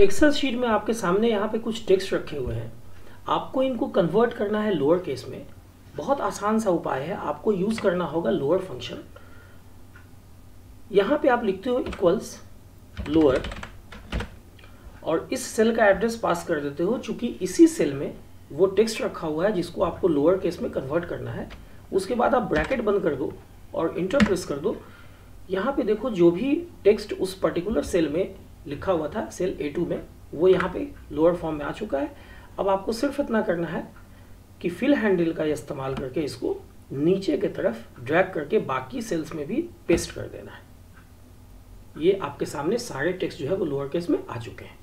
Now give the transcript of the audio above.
Excel sheet में आपके सामने यहाँ पे कुछ टेक्स्ट रखे हुए हैं। आपको इनको कन्वर्ट करना है लोअर केस में। बहुत आसान सा उपाय है। आपको यूज़ करना होगा लोअर फ़ंक्शन यहाँ पे आप लिखते हो इक्वल्स लोअर और इस सेल का एड्रेस पास कर देते हो, चूँकि इसी सेल में वो टेक्स्ट रखा हुआ है जिसको आपको लोअर केस में कन्वर्ट करना है। उसके बाद आप ब्रैकेट बंद कर दो और इंटर प्रेस कर दो। यहाँ पे देखो जो भी टेक्स्ट उस पर्टिकुलर सेल में लिखा हुआ था सेल ए टू में, वो यहाँ पे लोअर फॉर्म में आ चुका है। अब आपको सिर्फ़ इतना करना है कि फिल हैंडल का इस्तेमाल करके इसको नीचे की तरफ़ ड्रैग करके बाकी सेल्स में भी पेस्ट कर देना है। ये आपके सामने सारे टेक्स्ट जो है वो लोअर केस में आ चुके हैं।